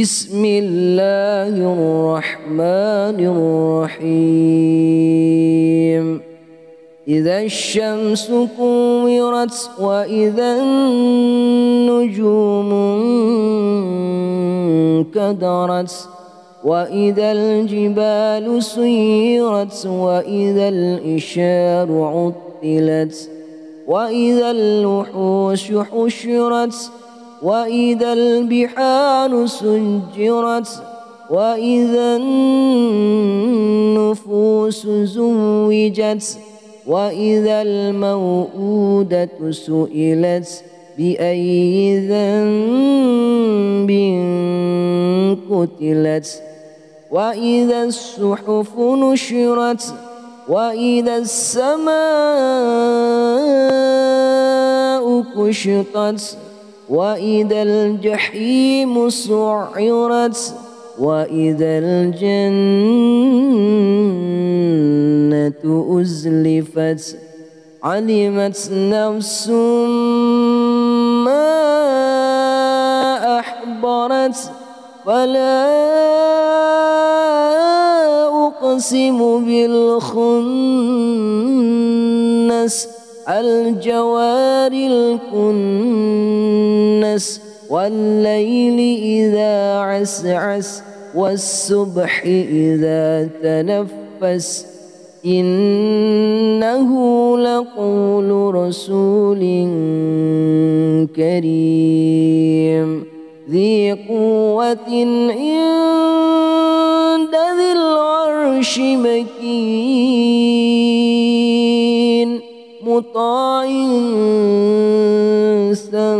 بسم الله الرحمن الرحيم. إذا الشمس كورت وإذا النجوم انكدرت وإذا الجبال سيرت وإذا الإشار عطلت وإذا الوحوش حشرت وإذا البحار سجرت وإذا النفوس زوجت وإذا الموءودة سئلت بأي ذنب قتلت وإذا الصحف نشرت وإذا السماء كشطت وإذا الجحيم سعرت وإذا الجنة أزلفت علمت نفس ما أحضرت فلا أقسم بالخنس الجوار الكنس والليل إذا عسعس والصبح إذا تنفس. إنه لقول رسول كريم. ذي قوة عند ذي العرش مكين. مطاع ثم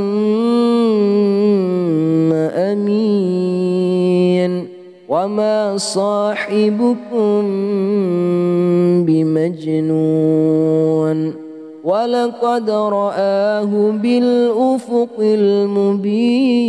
أمين وما صاحبكم بمجنون ولقد رآه بالأفق المبين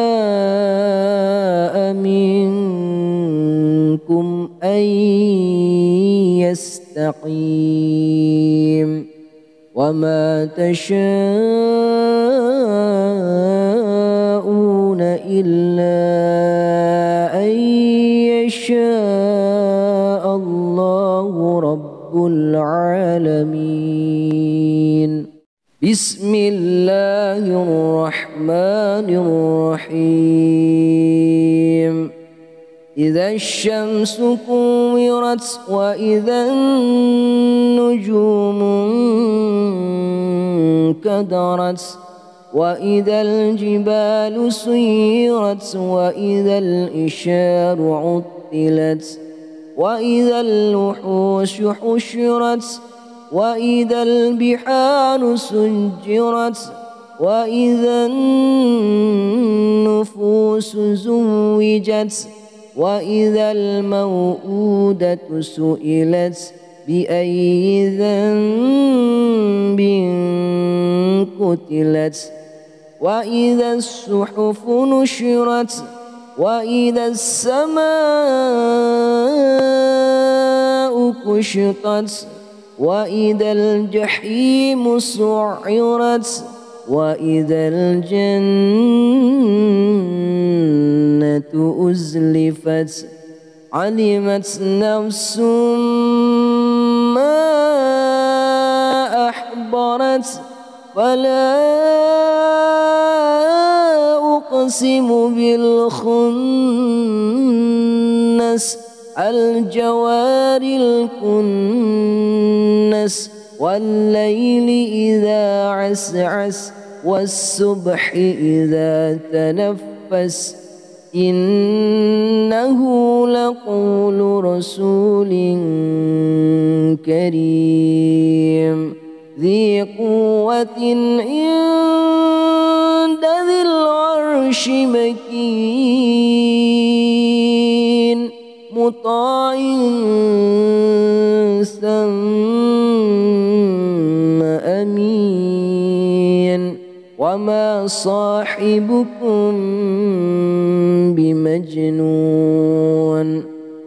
أن يستقيم وما تشاءون إلا أن يشاء الله رب العالمين بسم الله الرحمن الرحيم إذا الشمس كورت وإذا النجوم انكدرت وإذا الجبال سيرت وإذا الإشار عطلت وإذا الوحوش حشرت وإذا البحار سجرت وإذا النفوس زوجت وإذا الموءودة سئلت بأي ذنب قتلت وإذا الصحف نشرت وإذا السماء كشطت وإذا الجحيم سعرت وإذا الجنة أزلفت علمت نفس ما أحضرت فلا أقسم بالخنس الجوار الكنس والليل إذا عسعس والصبح إذا تنفس إنه لقول رسول كريم. ذي قوة عند ذي العرش مكين. مطاع ثم أمين. وما صاحبكم بمجنون.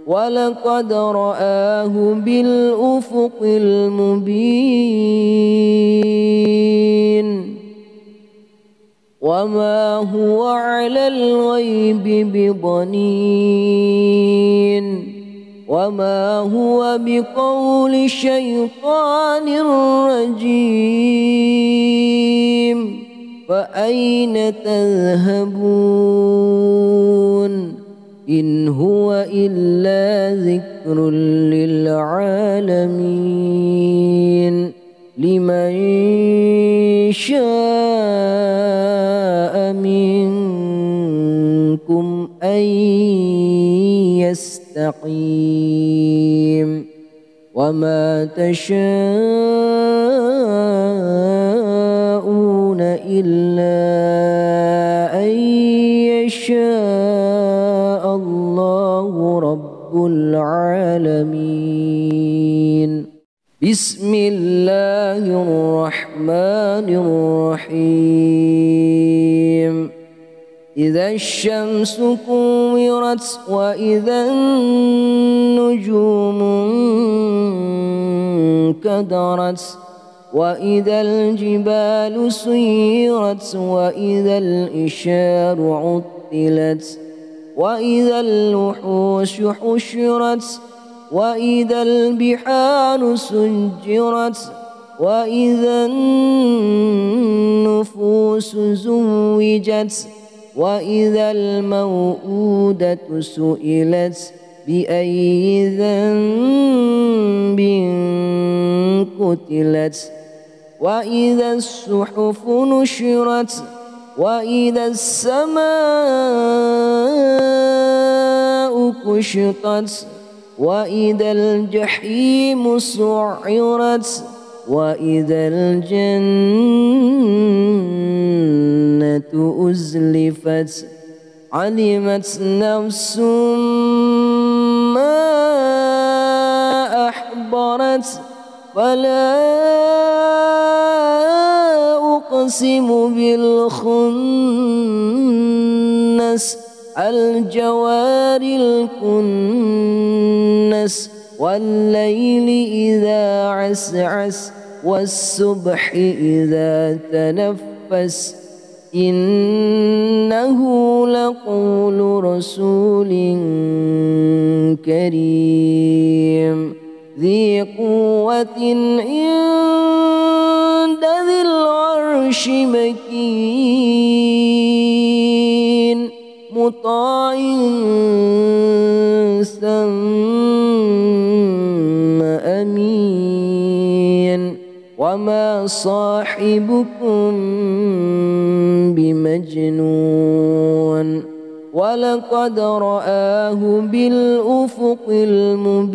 ولقد رآه بالأفق المبين. وما هو على الغيب بضنين. وما هو بقول شيطان رجيم. فأين تذهبون إن هو إلا ذكر للعالمين لمن شاء منكم أن يستقيم وما تشاءون إلا أن يشاء الله رب العالمين. بسم الله الرحمن الرحيم. إذا الشمس كورت وإذا النجوم انكدرت وإذا الجبال سيرت وإذا الإشار عطلت وإذا الوحوش حشرت وإذا البحار سجرت وإذا النفوس زوجت وإذا الموءودة سئلت بأي ذنب قتلت وإذا الصحف نشرت وإذا السماء كشطت وإذا الجحيم سعرت وإذا الجنة أزلفت علمت نفس ما أحضرت فلا أقسم بالخنس الجوار الكنس والليل إذا عسعس والصبح إذا تنفس. إنه لقول رسول كريم ذي قوة ذي العرش مكين مطاع ثم أمين. وما صاحبكم بمجنون. ولقد رآه بالأفق المبين.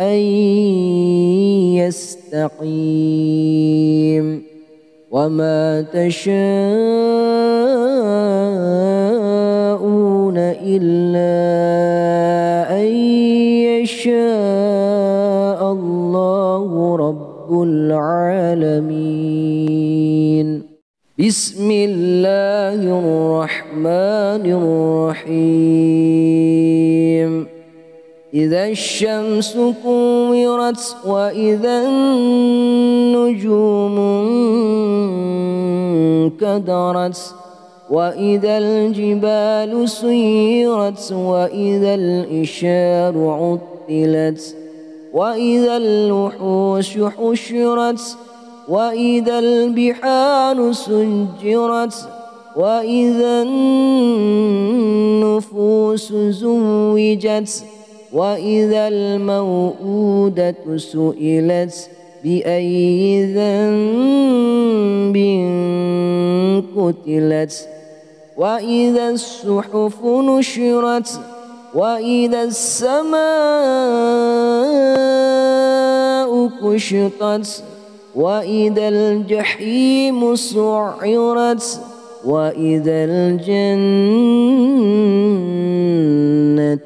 أن يستقيم وما تشاءون إلا أن يشاء الله رب العالمين بسم الله الرحمن الرحيم إذا الشمس كورت وإذا النجوم انكدرت وإذا الجبال سيرت وإذا الإشار عطلت وإذا الوحوش حشرت وإذا البحار سجرت وإذا النفوس زوجت وإذا الموءودة سئلت بأي ذنب قتلت وإذا الصحف نشرت وإذا السماء كشطت وإذا الجحيم سعرت وإذا الجنة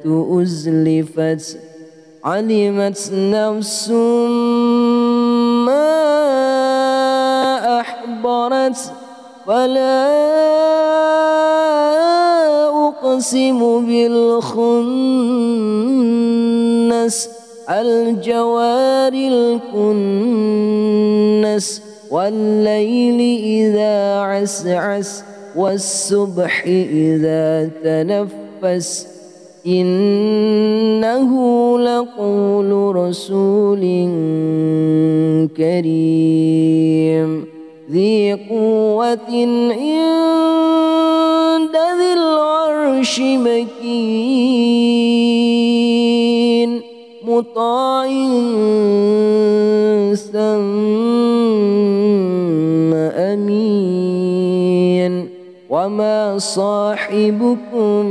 أزلفت علمت نفس ما أحضرت فلا أقسم بالخنس الجوار الكنس والليل إذا عسعس والصبح إذا تنفس إنه لقول رسول كريم. ذي قوة عند ذي العرش مكين. مطاع ثم أمين. وما صاحبكم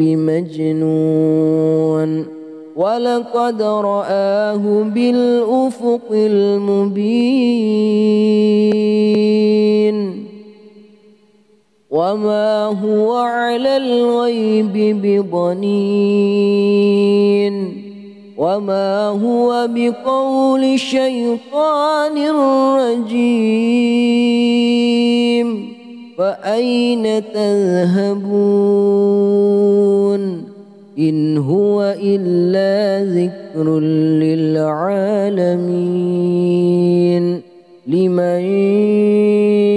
بمجنون. ولقد رآه بالأفق المبين. وما هو على الغيب بضنين. وما هو بقول شيطان رجيم. فأين تذهبون إن هو إلا ذكر للعالمين لمن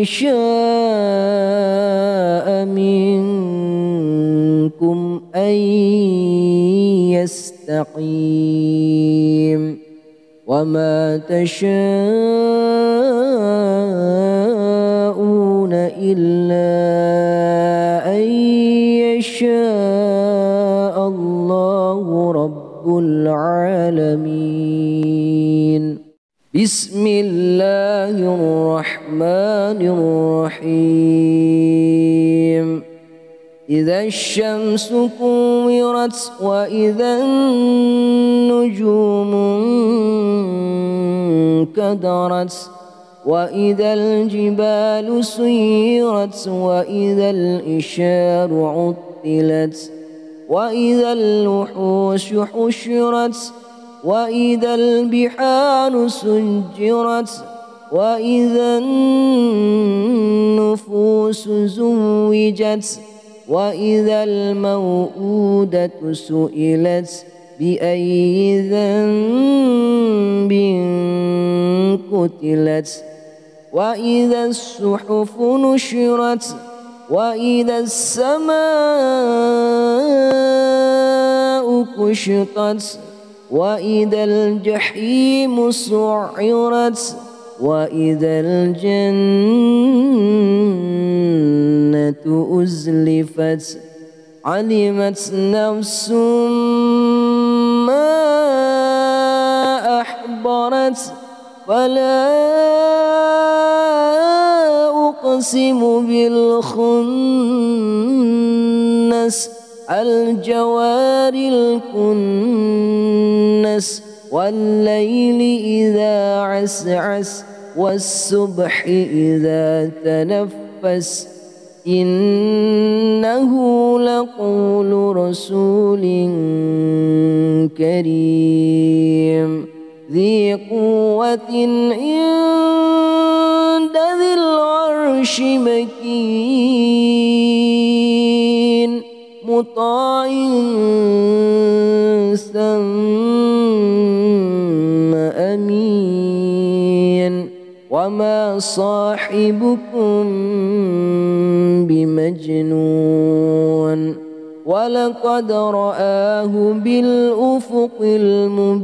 شاء منكم أن يستقيم وما تشاءون إلا أن يشاء الله رب العالمين. بسم الله الرحمن الرحيم. إذا الشمس كورت وإذا النجوم انكدرت وإذا الجبال سيرت وإذا الإشار عطلت وإذا الوحوش حشرت وإذا البحار سجرت وإذا النفوس زوجت وإذا الموءودة سئلت بأي ذنب قتلت وإذا الصحف نشرت وإذا السماء كشطت وإذا الجحيم سعرت وإذا الجنة أزلفت علمت نفس ما أحضرت فلا أقسم بالخنس الجوار الكنس والليل إذا عسعس والصبح إذا تنفس. إنه لقول رسول كريم ذي قوة عند ذي العرش مكين مطاع ثم أمين. وما صاحبكم بمجنون. ولقد رآه بالأفق المبين.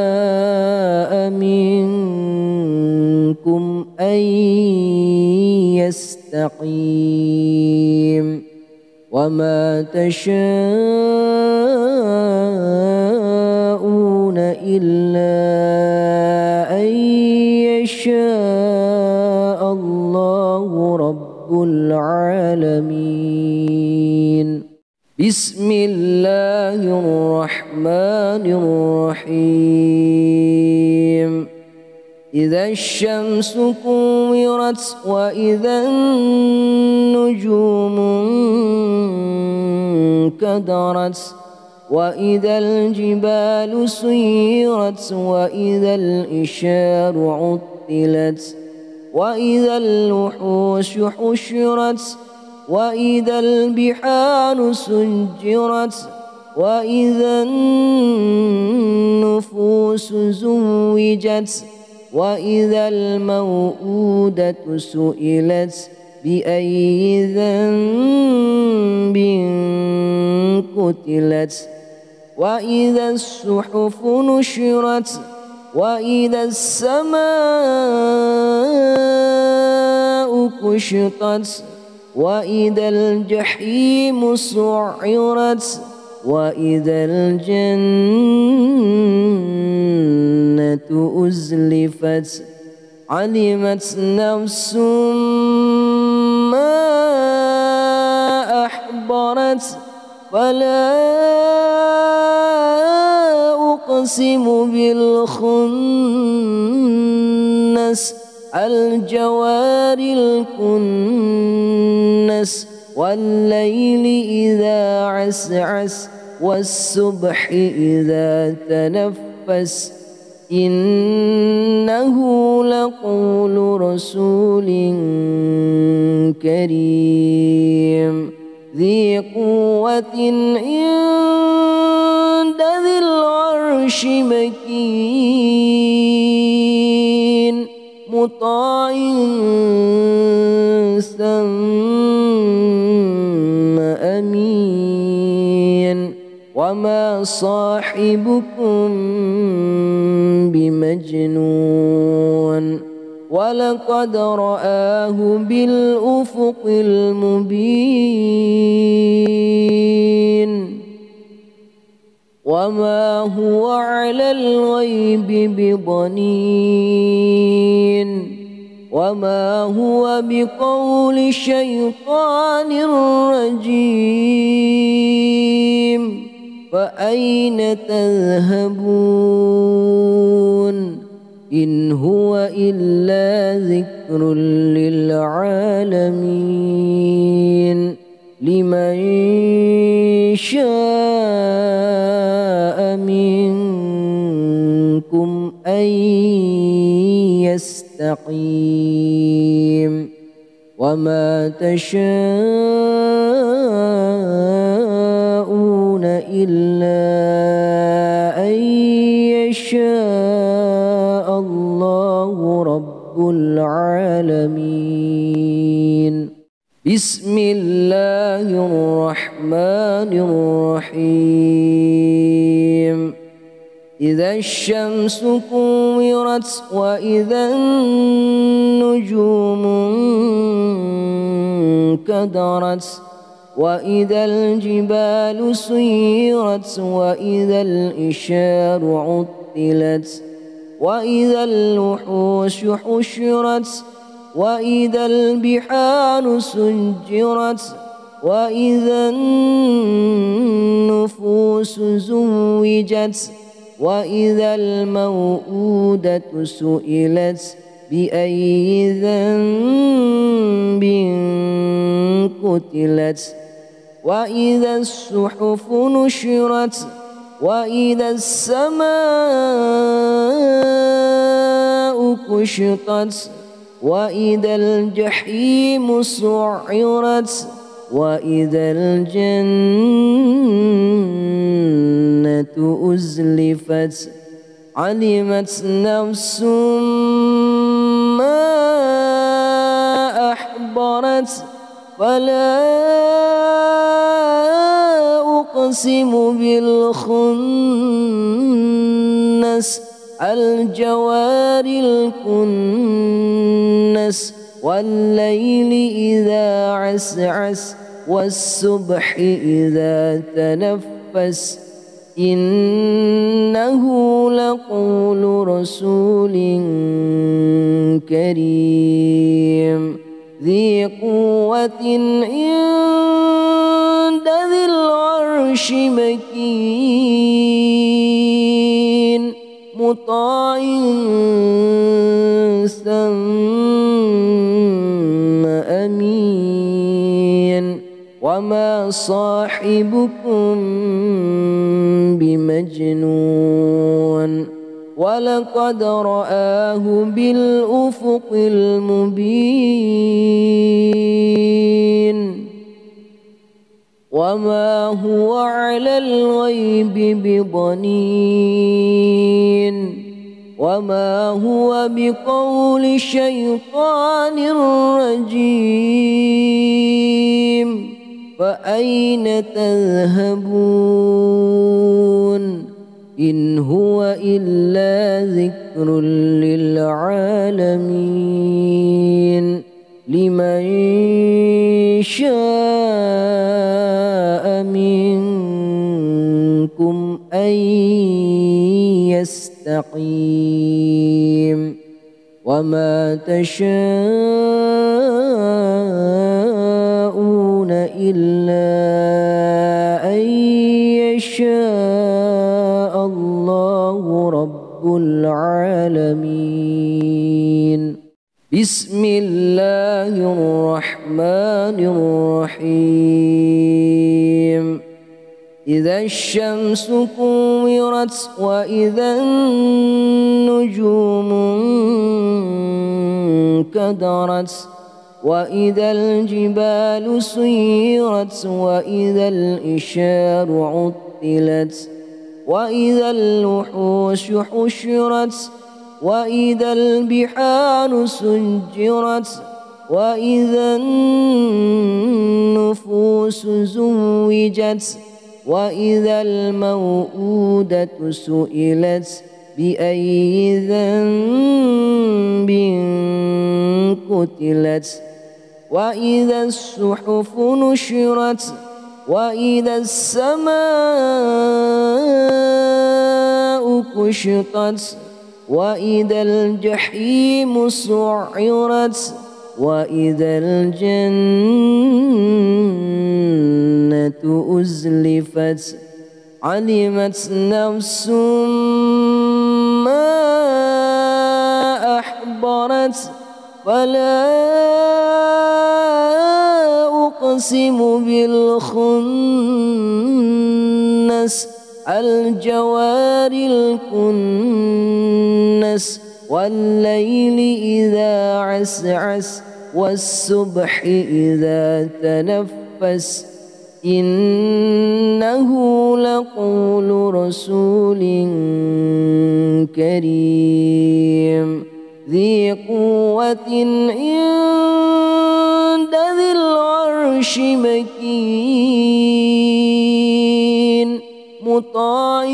منكم أن يستقيم وما تشاءون إلا أن يشاء الله رب العالمين. بسم الله الرحمن الرحيم. إذا الشمس كورت وإذا النجوم انكدرت وإذا الجبال سيرت وإذا الإشار عطلت وإذا الوحوش حشرت وإذا البحار سجرت وإذا النفوس زوجت وإذا الموءودة سئلت بأي ذنب قتلت وإذا الصحف نشرت وإذا السماء كشطت وإذا الجحيم سعرت وإذا الجنة أزلفت علمت نفس ما أحضرت. فلا أقسم بالخنس الجوار الكنس والليل إذا عسعس والصبح إذا تنفس. إنه لقول رسول كريم. ذي قوة عند ذي العرش مكين. مطاع ثم أمين. وما صاحبكم بمجنون. ولقد رآه بالأفق المبين. وما هو على الغيب بضنين. وما هو بقول شيطان رجيم. فأين تذهبون إن هو إلا ذكر للعالمين لمن شاء منكم أن يستقيم وما تشاءون إلا أن يشاء الله رب العالمين. بسم الله الرحمن الرحيم. إذا الشمس كورت وإذا النجوم انكدرت وإذا الجبال سيرت وإذا الإشار عطلت وإذا الوحوش حشرت وإذا البحار سجرت وإذا النفوس زوجت وإذا الموءودة سئلت بأي ذنب قتلت. وإذا الصحف نشرت وإذا السماء كشطت وإذا الجحيم سعرت وإذا الجنة أزلفت علمت نفس ما أحضرت فلا أقسم بالخنس الجوار الكنس والليل إذا عسعس والصبح إذا تنفس. إنه لقول رسول كريم. ذي قوة عند ذي العرش مكين مطاع ثم أمين. وما صاحبكم بمجنون. ولقد رآه بالأفق المبين. وما هو على الغيب بضنين. وما هو بقول شيطان رجيم فأين تذهبون؟ إن هو إلا ذكر للعالمين. لمن شاء منكم أن يستقيم. وما تشاءون إلا رب العالمين. بسم الله الرحمن الرحيم. إذا الشمس كورت وإذا النجوم انكدرت وإذا الجبال سيرت وإذا الإشار عطلت وإذا الوحوش حشرت وإذا البحار سجرت وإذا النفوس زوجت وإذا الموءودة سئلت بأي ذنب قتلت وإذا الصحف نشرت وإذا السماء كشطت وإذا الجحيم سعرت وإذا الجنة أزلفت علمت نفس ما أحضرت فلا أقسم بالخنس الجوار الكنس والليل إذا عسعس والصبح إذا تنفس. إنه لقول رسول كريم ذي قوة عند ذي العرش مكين مطاع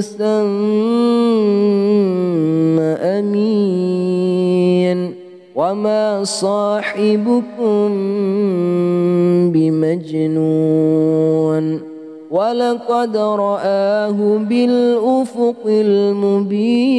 ثم أمين. وما صاحبكم بمجنون. ولقد رآه بالأفق المبين.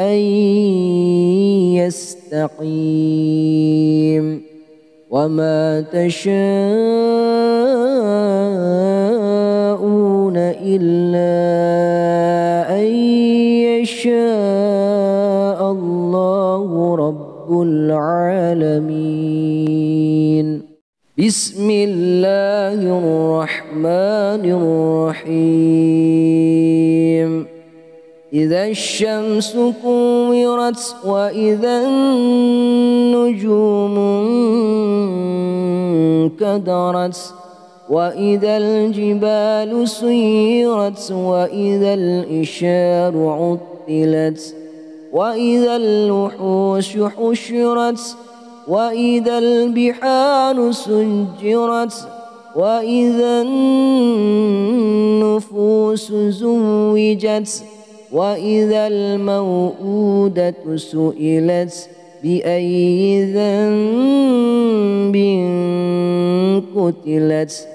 أن يستقيم وما تشاءون إلا أن يشاء الله رب العالمين. بسم الله الرحمن الرحيم. إذا الشمس كورت وإذا النجوم انكدرت وإذا الجبال سيرت وإذا الإشار عطلت وإذا الوحوش حشرت وإذا البحار سجرت وإذا النفوس زوجت وإذا الموءودة سئلت بأي ذنب قتلت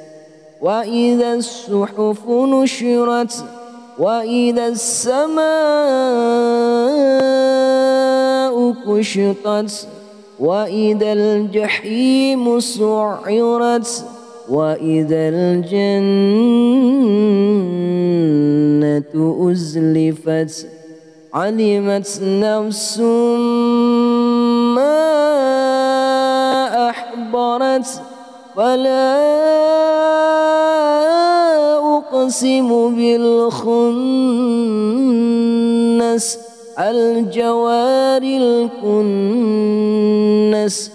وإذا الصحف نشرت وإذا السماء كشطت وإذا الجحيم سعرت وإذا الجنة أزلفت علمت نفس ما أحضرت فلا أقسم بالخنس الجوار الكنس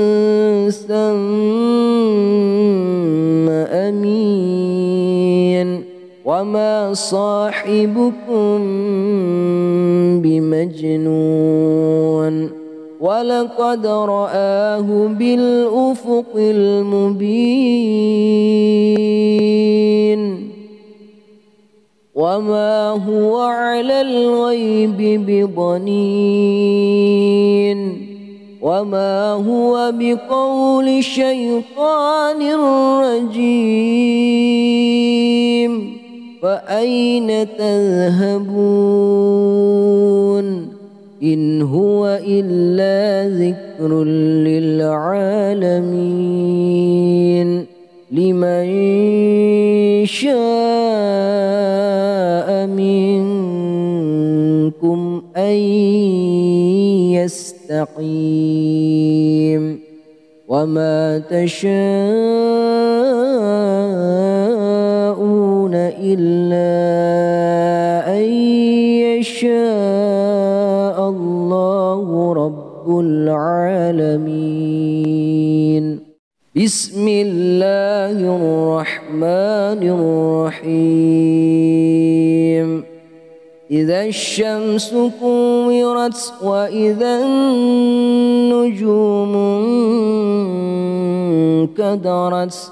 وما صاحبكم بمجنون ولقد رآه بالأفق المبين وما هو على الغيب بضنين وما هو بقول شيطان رجيم فأين تذهبون؟ إن هو إلا ذكر للعالمين. لمن شاء منكم أن يستقيم. وما تشاءون إلا أن يشاء الله رب العالمين. بسم الله الرحمن الرحيم. إذا الشمس كورت وإذا النجوم انكدرت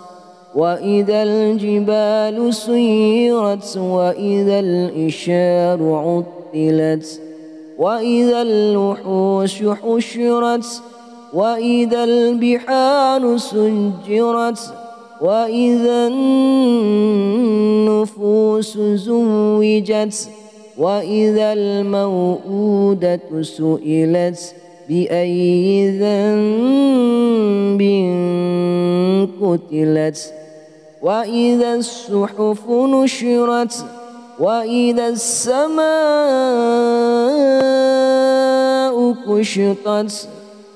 وإذا الجبال سيرت وإذا الإشار عطلت وإذا الوحوش حشرت وإذا البحار سجرت وإذا النفوس زوجت وإذا الموءودة سئلت بأي ذنب قتلت وإذا الصحف نشرت وإذا السماء كشطت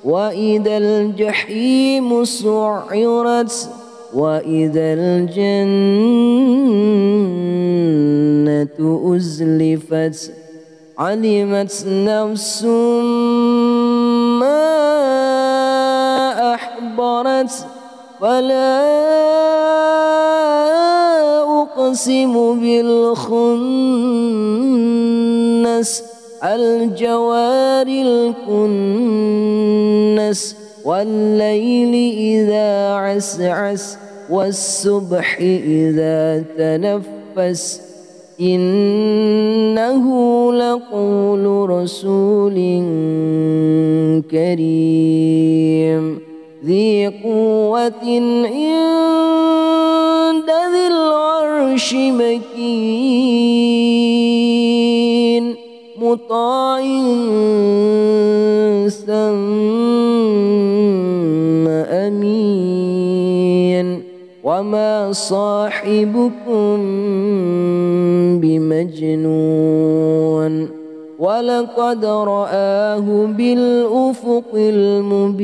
وإذا الجحيم سعرت وإذا الجنة أزلفت علمت نفس ما أحضرت فلا أقسم بالخنس الجوار الكنس والليل إذا عسعس والصبح إذا تنفس إنه لقول رسول كريم ذي قوة عند ذي العرش مكين مطاع ثم أمين. وما صاحبكم بمجنون. ولقد رآه بالأفق المبين.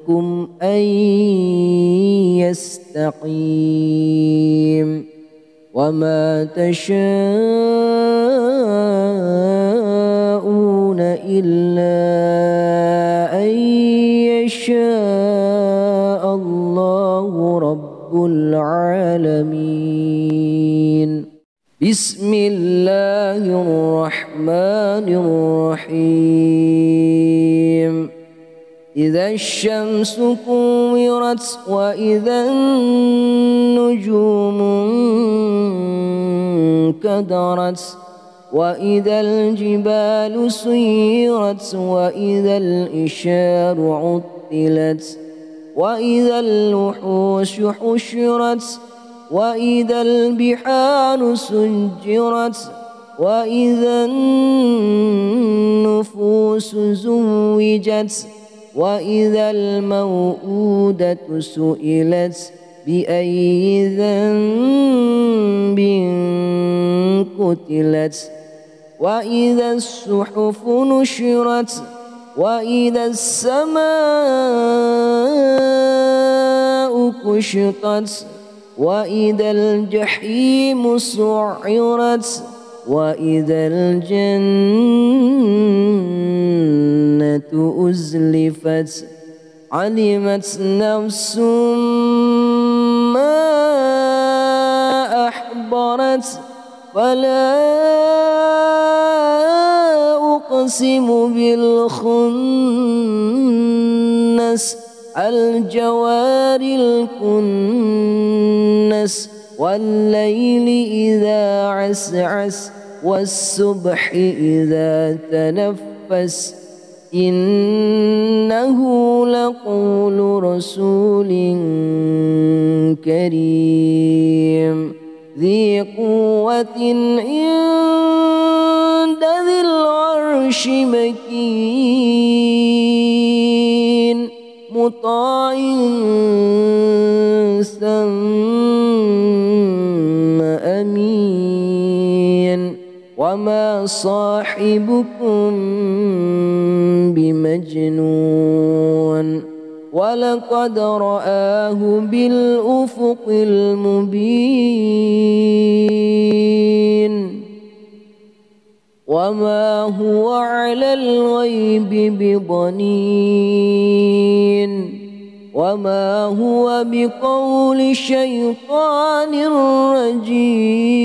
منكم أن يستقيم وما تشاءون إلا أن يشاء الله رب العالمين. بسم الله الرحمن الرحيم. إذا الشمس كورت وإذا النجوم انكدرت وإذا الجبال سيرت وإذا الإشار عطلت وإذا الوحوش حشرت وإذا البحار سجرت وإذا النفوس زوجت وإذا الموءودة سئلت بأي ذنب قتلت وإذا الصحف نشرت وإذا السماء كشطت وإذا الجحيم سعرت وإذا الجنة أزلفت علمت نفس ما أحضرت فلا أقسم بالخنس الجوار الكنس والليل إذا عسعس والصبح إذا تنفس إنه لقول رسول كريم. ذي قوة عند ذي العرش مكين. مطاع صاحبكم بمجنون ولقد رآه بالأفق المبين وما هو على الغيب بضنين وما هو بقول شيطان رجيم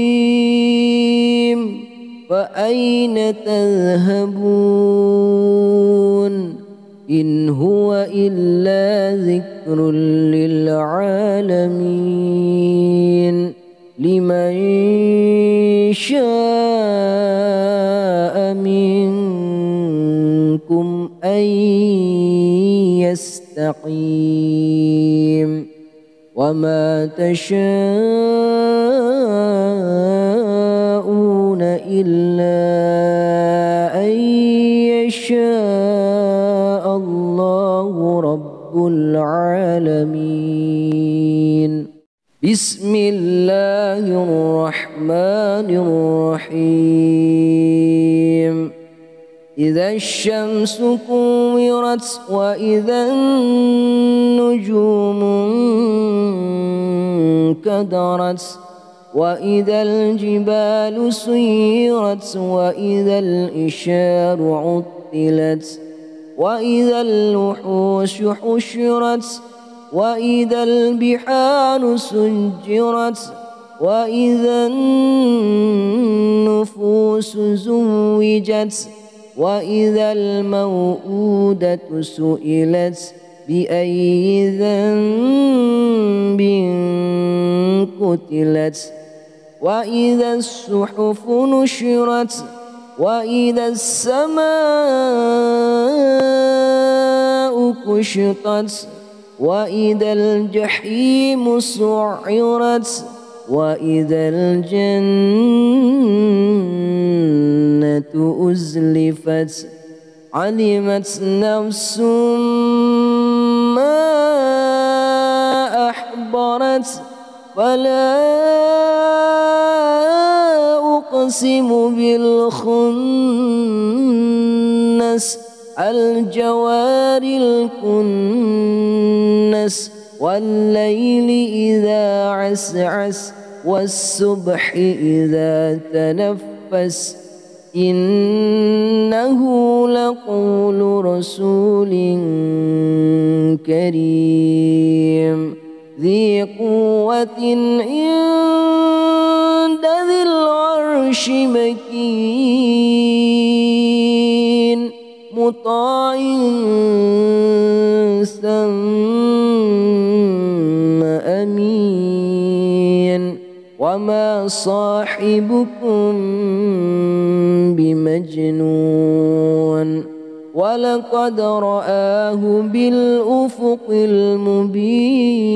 فأين تذهبون إن هو إلا ذكر للعالمين لمن شاء منكم أن يستقيم وما تشاءون إلا أن يشاء الله رب العالمين. بسم الله الرحمن الرحيم. إذا الشمس كورت وإذا النجوم انكدرت وإذا الجبال سيرت وإذا الإشار عطلت وإذا الوحوش حشرت وإذا البحار سجرت وإذا النفوس زوجت وإذا الموءودة سئلت بأي ذنب قتلت وإذا الصحف نشرت وإذا السماء كشطت وإذا الجحيم سعرت وإذا الجنة أزلفت علمت نفس ما أحضرت فلا أقسم بالخنس الجوار الكنس والليل إذا عسعس والصبح إذا تنفس. إنه لقول رسول كريم. ذي قوة عند ذي العرش. مكين مطاع ثم أمين. وما صاحبكم بمجنون. ولقد رآه بالأفق المبين.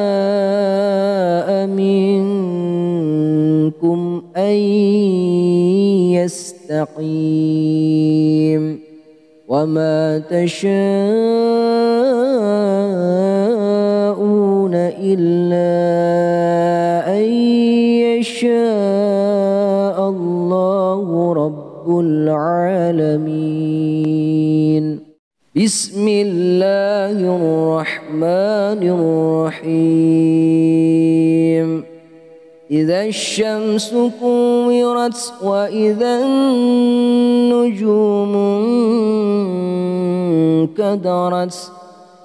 منكم أن يستقيم وما تشاءون إلا أن يشاء الله رب العالمين. بسم الله الرحمن الرحيم. إذا الشمس كورت وإذا النجوم انكدرت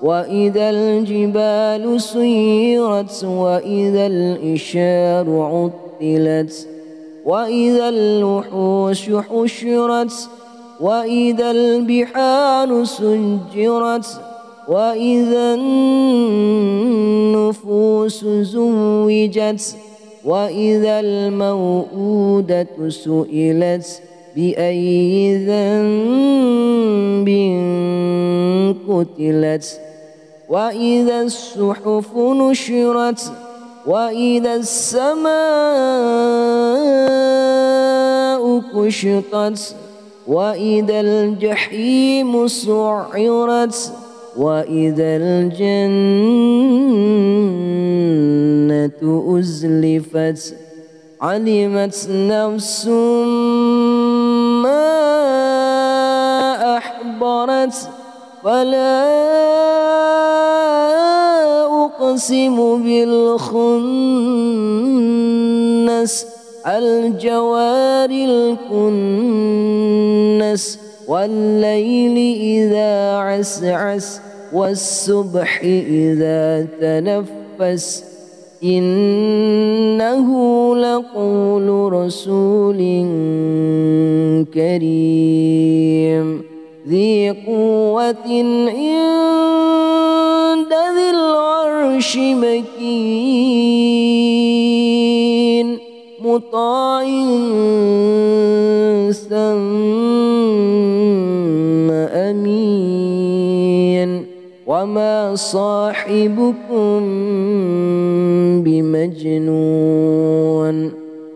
وإذا الجبال سيرت وإذا الإشار عطلت وإذا الوحوش حشرت وإذا البحار سجرت وإذا النفوس زوجت وإذا الموءودة سئلت بأي ذنب قتلت وإذا الصحف نشرت وإذا السماء كشطت وإذا الجحيم سعرت وإذا الجنة أزلفت علمت نفس ما أحضرت فلا أقسم بالخنس الجوار الكنس والليل إذا عسعس والصبح إذا تنفس إنه لقول رسول كريم. ذي قوة عند ذي العرش مكين. مطاع ثم أمين. وما صاحبكم بمجنون.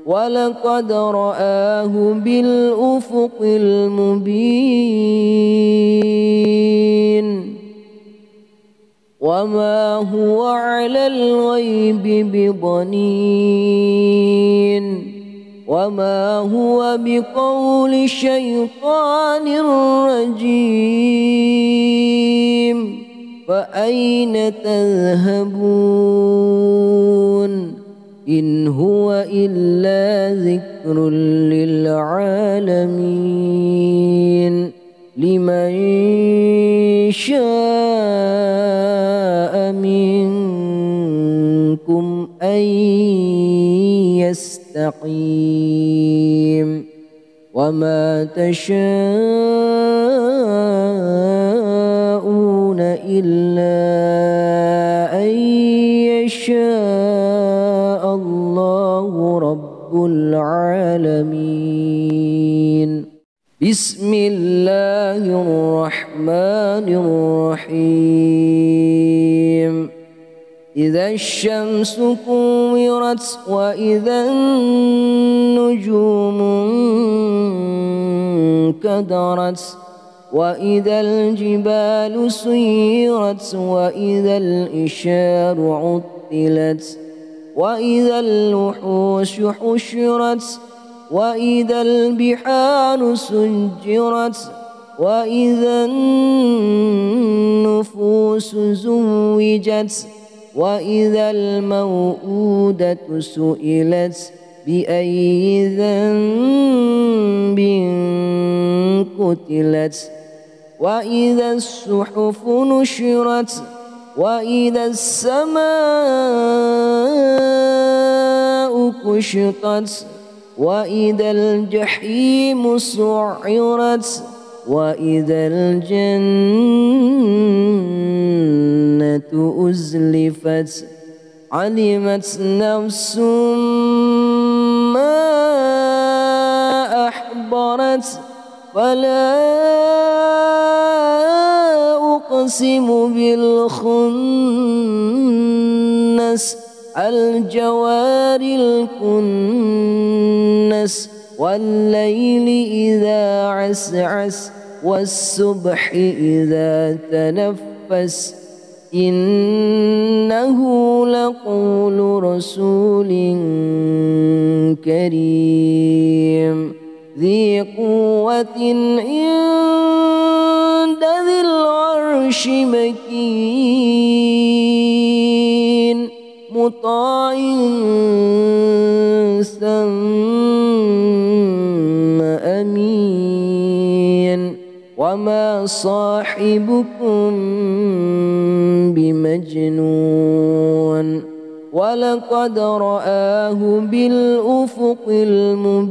ولقد رآه بالأفق المبين. وما هو على الغيب بضنين. وما هو بقول شيطان رجيم. فأين تذهبون إن هو إلا ذكر للعالمين لمن شاء منكم أن يستقيم وما تشاءون إلا أن يشاء الله رب العالمين. بسم الله الرحمن الرحيم. إذا الشمس كورت وإذا النجوم انكدرت وإذا الجبال سيرت وإذا الإشار عطلت وإذا الوحوش حشرت وإذا البحار سجرت وإذا النفوس زوجت وإذا الموءودة سئلت بأي ذنب قتلت وإذا الصحف نشرت وإذا السماء كشطت وإذا الجحيم سعرت وإذا الجنة أزلفت علمت نفس ما أحضرت فلا أقسم بالخنس الجوار الكنس والليل إذا عسعس والصبح إذا تنفس. إنه لقول رسول كريم ذي قوة ذي العرش مكين مطاع ثم أمين. وما صاحبكم بمجنون. ولقد رآه بالأفق المبين.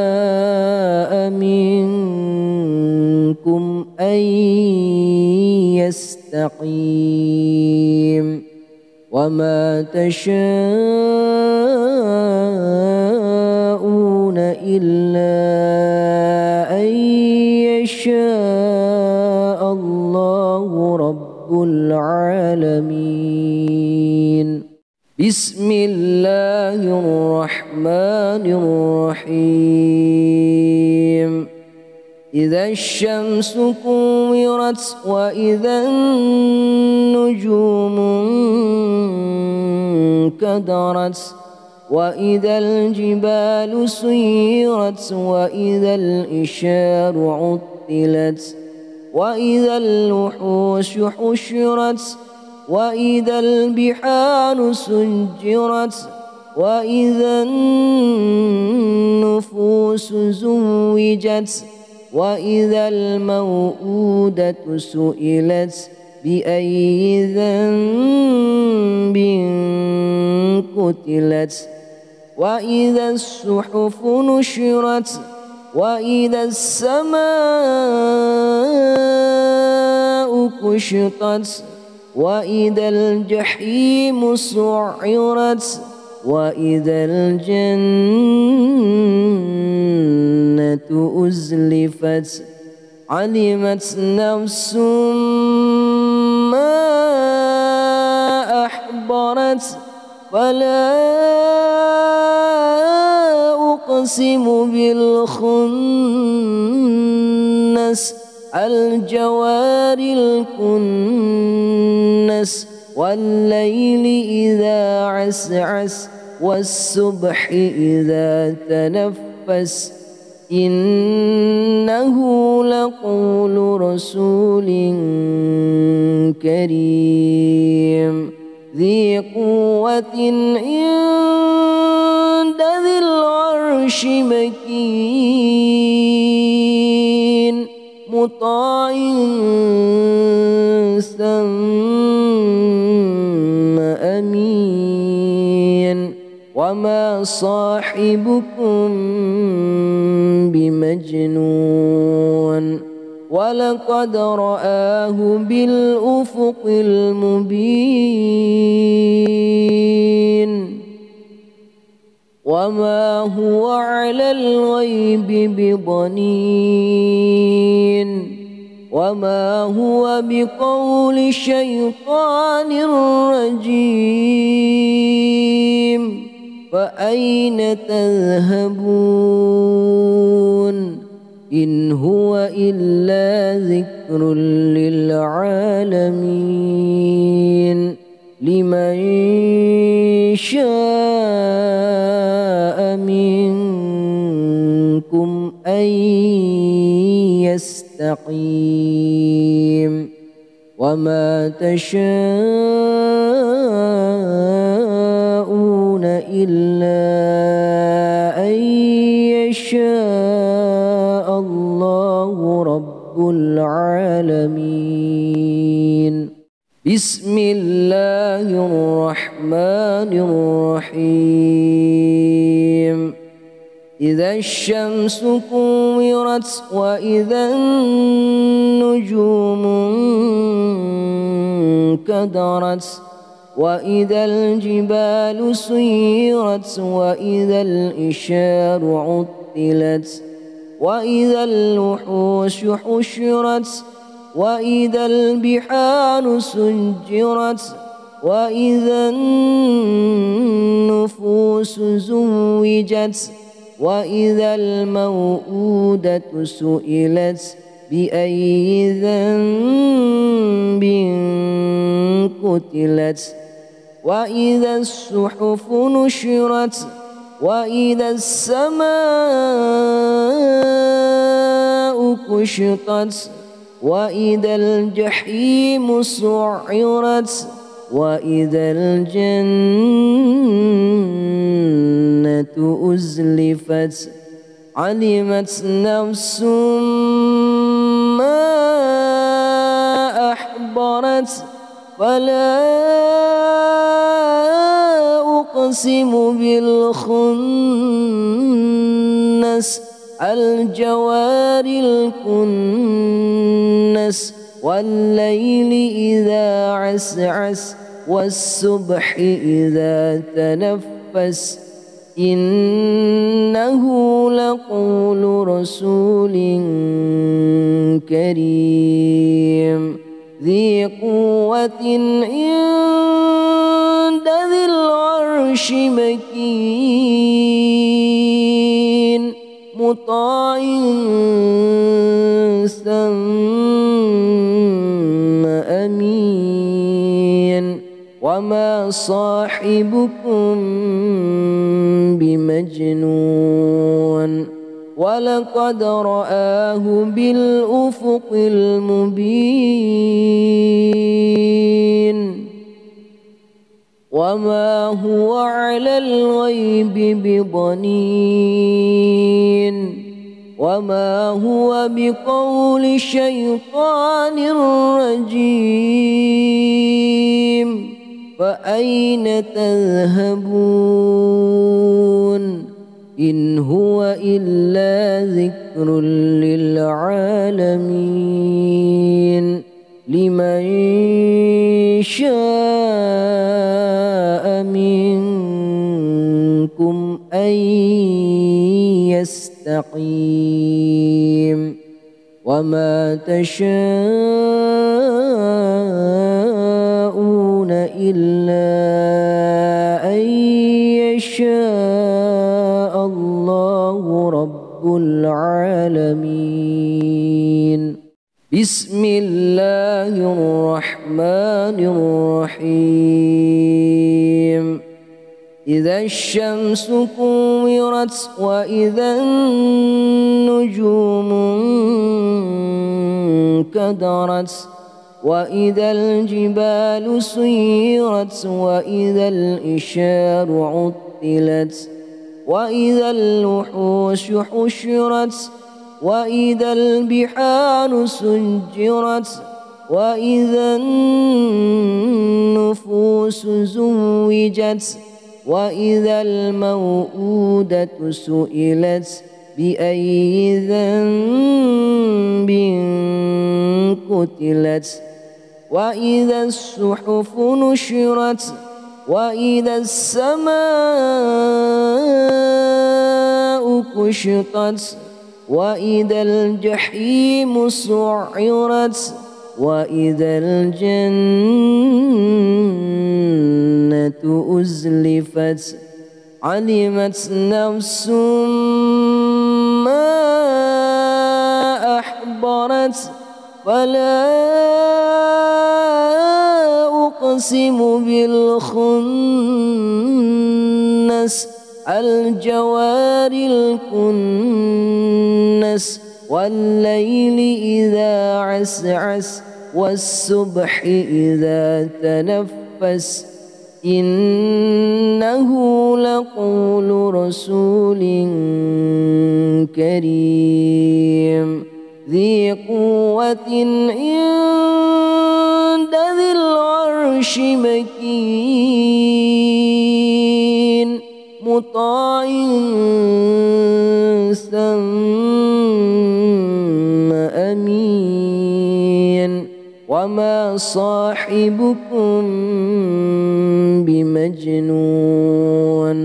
منكم أن يستقيم وما تشاءون إلا أن يشاء الله رب العالمين. بسم الله الرحمن الرحيم. إذا الشمس كورت وإذا النجوم انكدرت وإذا الجبال سيرت وإذا الإشار عطلت وإذا الوحوش حشرت وإذا البحار سجرت وإذا النفوس زوجت وإذا الموءودة سئلت بأي ذنب قتلت وإذا الصحف نشرت وإذا السماء كشطت وإذا الجحيم سعرت وإذا أزلفت علمت نفس ما أحضرت. فلا أقسم بالخنس الجوار الكنس والليل إذا عسعس والصبح إذا تنفس. إنه لقول رسول كريم. ذي قوة عند ذي العرش مكين. مطاع ثم صاحبكم بمجنون ولقد رآه بالأفق المبين وما هو على الغيب بضنين وما هو بقول شيطان رجيم فأين تذهبون؟ إن هو إلا ذكر للعالمين. لمن شاء منكم أن يستقيم. وما تشاءون إلا أن يشاء الله رب العالمين. بسم الله الرحمن الرحيم. إذا الشمس كورت وإذا النجوم انكدرت وإذا الجبال سيرت وإذا الإشار عطلت وإذا الوحوش حشرت وإذا البحار سجرت وإذا النفوس زوجت وإذا الموءودة سئلت بأي ذنب قتلت وإذا الصحف نشرت وإذا السماء كشطت وإذا الجحيم سعرت وإذا الجنة أزلفت علمت نفس ما أحضرت فلا أقسم بالخنس الجوار الكنس والليل إذا عسعس والصبح إذا تنفس. إنه لقول رسول كريم. ذي قوة عند ذي العرش مكين مطاع ثم أمين. وما صاحبكم بمجنون. ولقد رآه بالأفق المبين. وما هو على الغيب بضنين. وما هو بقول شيطان رجيم فأين تذهبون؟ إن هو إلا ذكر للعالمين. لمن شاء منكم أن يستقيم. وما تشاءون إلا أن يشاء. رب العالمين. بسم الله الرحمن الرحيم. إذا الشمس كورت وإذا النجوم انكدرت وإذا الجبال سيرت وإذا الإشار عطلت وإذا الوحوش حشرت وإذا البحار سجرت وإذا النفوس زوجت وإذا الموءودة سئلت بأي ذنب قتلت وإذا الصحف نشرت وإذا السماء كشطت وإذا الجحيم سعرت وإذا الجنة أزلفت علمت نفس ما أحضرت فلا أقسم بالخنس الجوار الكنس والليل إذا عسعس والصبح إذا تنفس. إنه لقول رسول كريم ذي قوة عند ذي العرش مكين مطاع ثم أمين. وما صاحبكم بمجنون.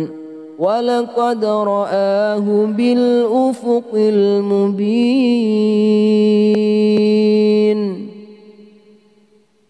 ولقد رآه بالأفق المبين.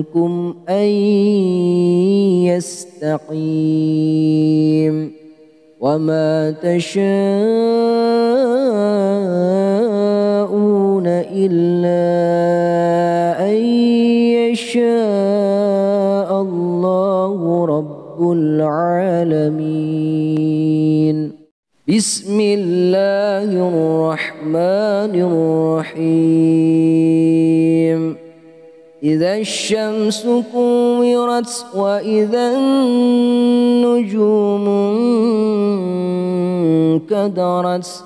منكم أن يستقيم وما تشاءون إلا أن يشاء الله رب العالمين. بسم الله الرحمن الرحيم. إذا الشمس كورت وإذا النجوم انكدرت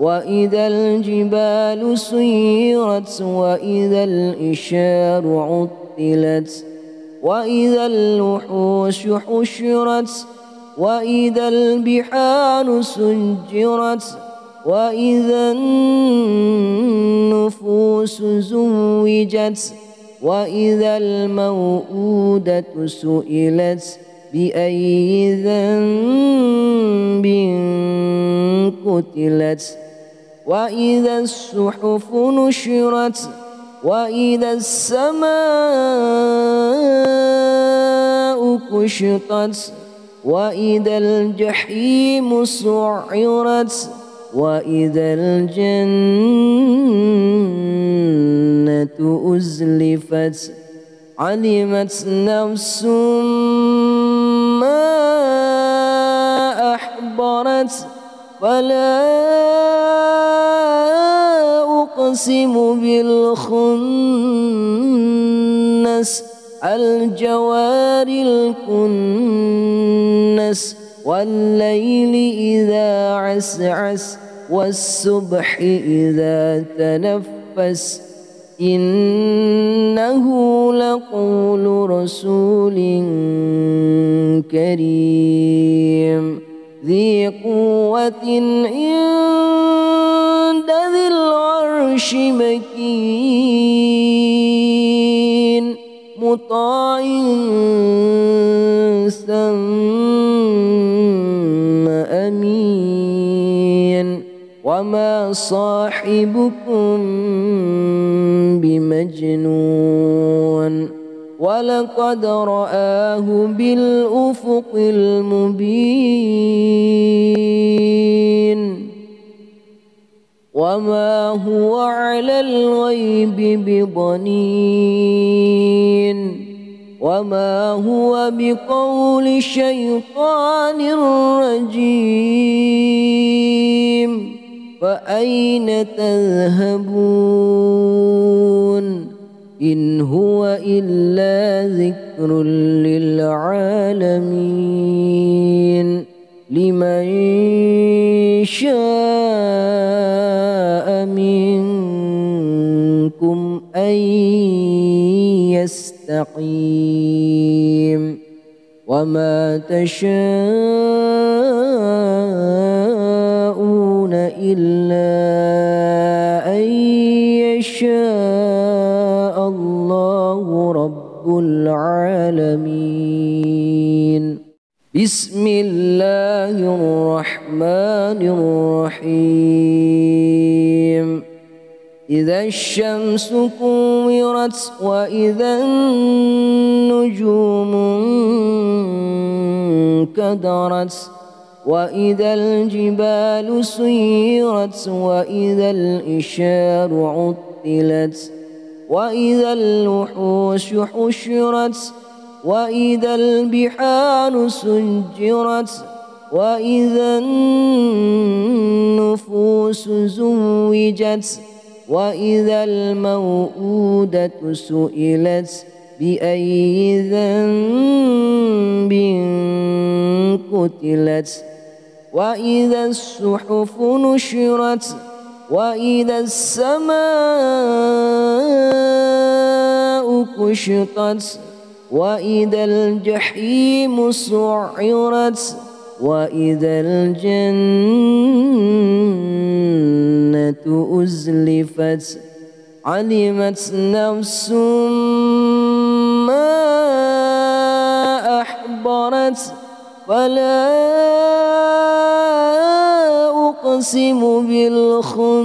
وإذا الجبال سيرت وإذا الإشار عطلت وإذا الوحوش حشرت وإذا البحار سجرت وإذا النفوس زوجت وإذا الموءودة سئلت بأي ذنب قتلت وإذا الصحف نشرت وإذا السماء كشطت وإذا الجحيم سعرت وإذا أزلفت علمت نفس ما أحضرت. فلا أقسم بالخنس الجوار الكنس والليل إذا عسعس والصبح إذا تنفس. إنه لقول رسول كريم. ذي قوة عند ذي العرش مكين. مطاع ثم صاحبكم بمجنون ولقد رآه بالأفق المبين وما هو على الغيب بضنين وما هو بقول شيطان رجيم فأين تذهبون؟ إن هو إلا ذكر للعالمين. لمن شاء منكم أن يستقيم. وما تشاءون إلا أن يشاء الله رب العالمين. بسم الله الرحمن الرحيم. إذا الشمس كورت وإذا النجوم انكدرت وإذا الجبال سيرت وإذا الإشار عطلت وإذا الوحوش حشرت وإذا البحار سجرت وإذا النفوس زوجت وإذا الموءودة سئلت بأي ذنب قتلت. وإذا الصحف نشرت وإذا السماء كشطت وإذا الجحيم سعرت وإذا الجنة أزلفت علمت نفس ما أحضرت فلا أقسم بالخنس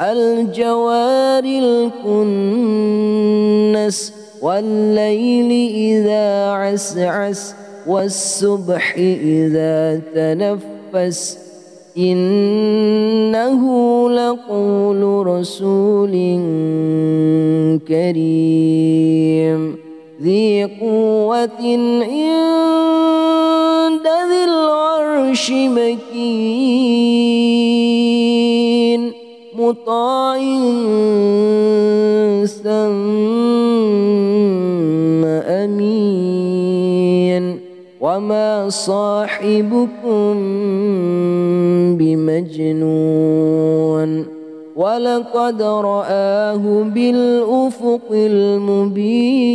الجوار الكنس والليل إذا عسعس والصبح إذا تنفس. إنه لقول رسول كريم. ذي قوة عند ذي العرش مكين. مطاع ثم أمين. وما صاحبكم بمجنون. ولقد رآه بالأفق المبين.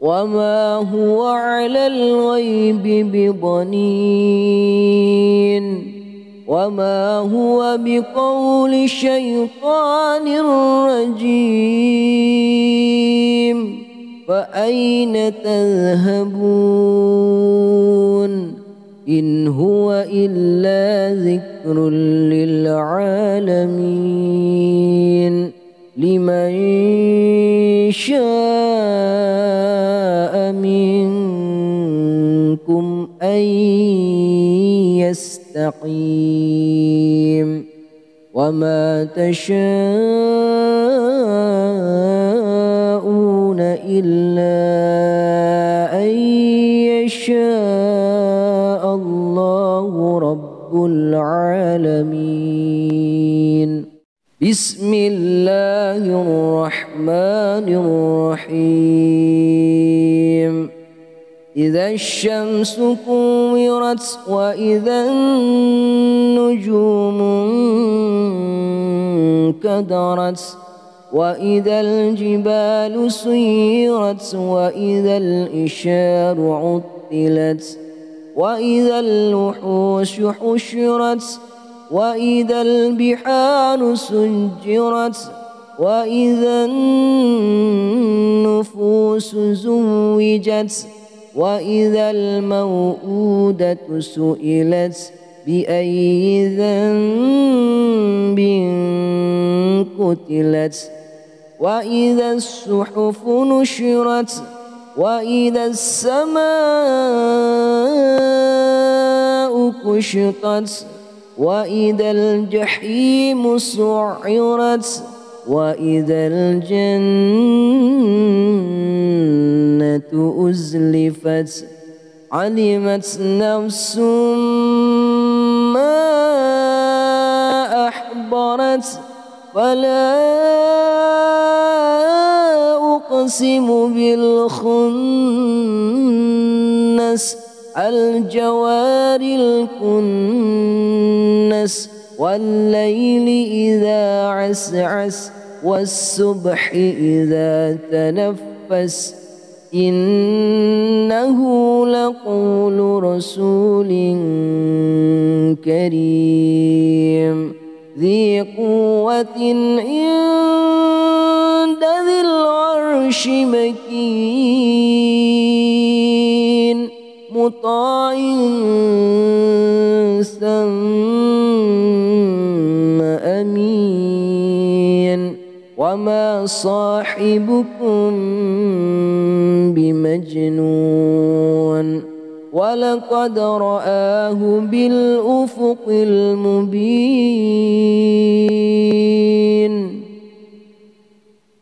وما هو على الغيب بضنين. وما هو بقول شيطان رجيم فأين تذهبون؟ إن هو إلا ذكر للعالمين. لمن شاء منكم أن يستقيم. وما تشاءون إلا أن يشاء. رب العالمين. بسم الله الرحمن الرحيم. إذا الشمس كورت وإذا النجوم انكدرت وإذا الجبال سيرت وإذا الإشار عطلت وإذا الوحوش حشرت وإذا البحار سجرت وإذا النفوس زوجت وإذا الموءودة سئلت بأي ذنب قتلت وإذا الصحف نشرت وإذا السماء كشطت وإذا الجحيم سعرت وإذا الجنة أزلفت علمت نفس ما أحضرت فلا أقسم بالخنس الجوار الكنس والليل إذا عسعس والصبح إذا تنفس. إنه لقول رسول كريم ذي قوة ذي العرش مكين مطاع ثم أمين. وما صاحبكم بمجنون. ولقد رآه بالأفق المبين.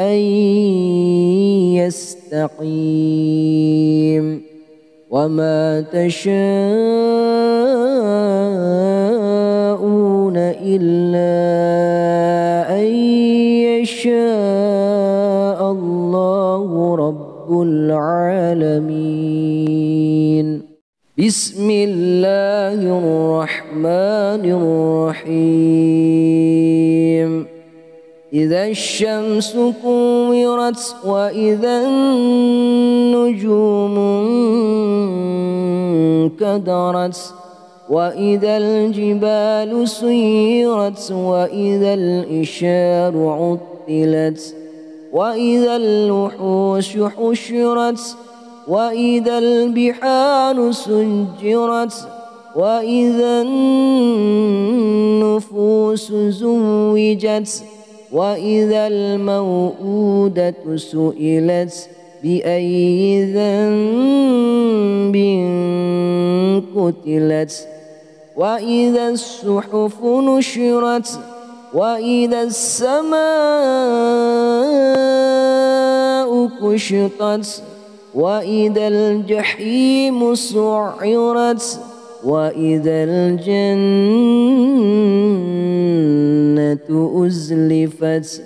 أن يستقيم وما تشاءون إلا أن يشاء الله رب العالمين. بسم الله الرحمن الرحيم. إذا الشمس كورت وإذا النجوم انكدرت وإذا الجبال سيرت وإذا الإشار عطلت وإذا الوحوش حشرت وإذا البحار سجرت وإذا النفوس زوجت وإذا الموءودة سئلت بأي ذنب قتلت وإذا الصحف نشرت وإذا السماء كشطت وإذا الجحيم سعرت وإذا الجنة أزلفت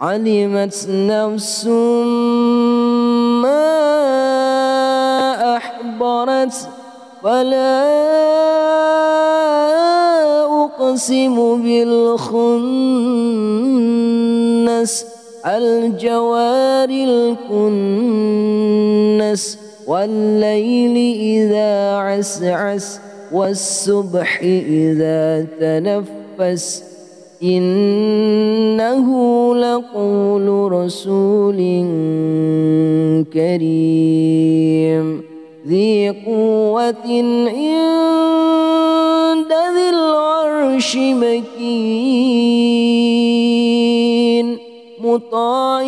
علمت نفس ما أحضرت فلا أقسم بالخنس. الجوار الكنس والليل إذا عسعس والصبح إذا تنفس. إنه لقول رسول كريم. ذي قوة عند ذي العرش مكين. مطاع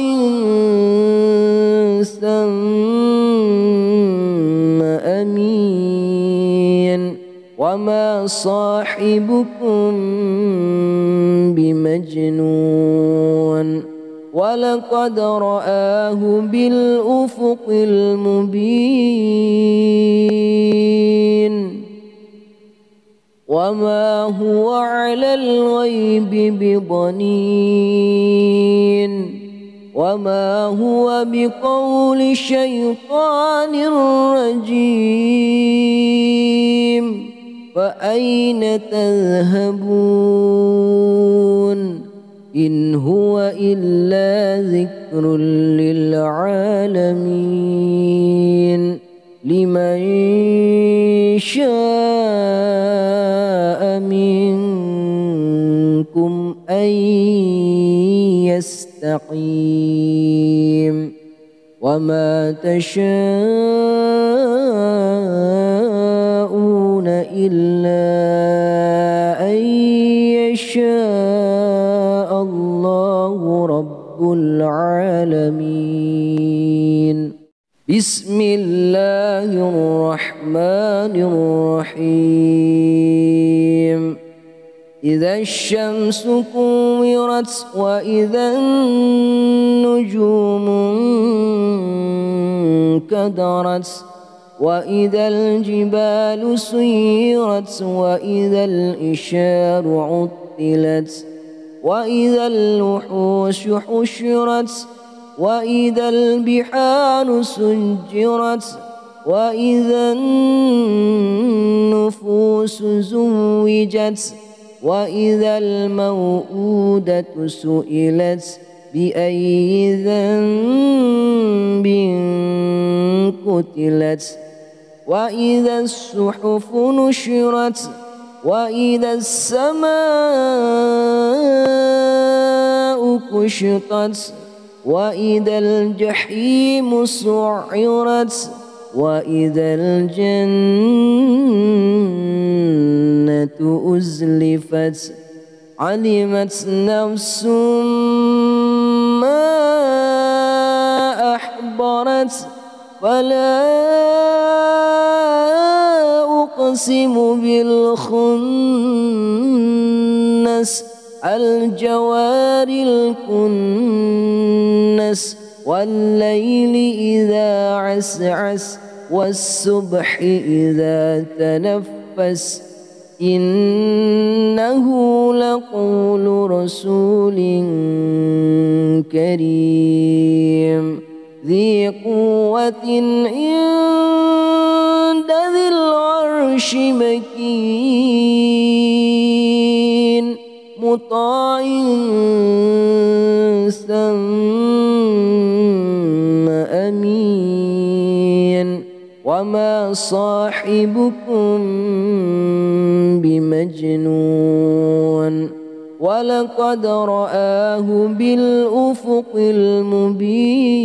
وما صاحبكم بمجنون ولقد رآه بالأفق المبين وما هو على الغيب بضنين وما هو بقول شيطان رجيم فأين تذهبون إن هو إلا ذكر للعالمين لمن شاء منكم أن يستقيم وما تشاءون إلا أن يشاء الله رب العالمين. بسم الله الرحمن الرحيم. إذا الشمس كورت وإذا النجوم انكدرت وإذا الجبال سيرت وإذا الإشار عطلت وإذا الوحوش حشرت وإذا البحار سجرت وإذا النفوس زوجت وإذا الموءودة سئلت بأي ذنب قتلت وإذا الصحف نشرت وإذا السماء كشطت وإذا الجحيم سعرت وإذا الجنة أزلفت علمت نفس ما أحضرت فلا أقسم بالخنس الجوار الكنس والليل إذا عسعس والصبح إذا تنفس إنه لقول رسول كريم ذي قوة عند ذي العرش مكين مطاع ثم أمين. وما صاحبكم بمجنون. ولقد رآه بالأفق المبين.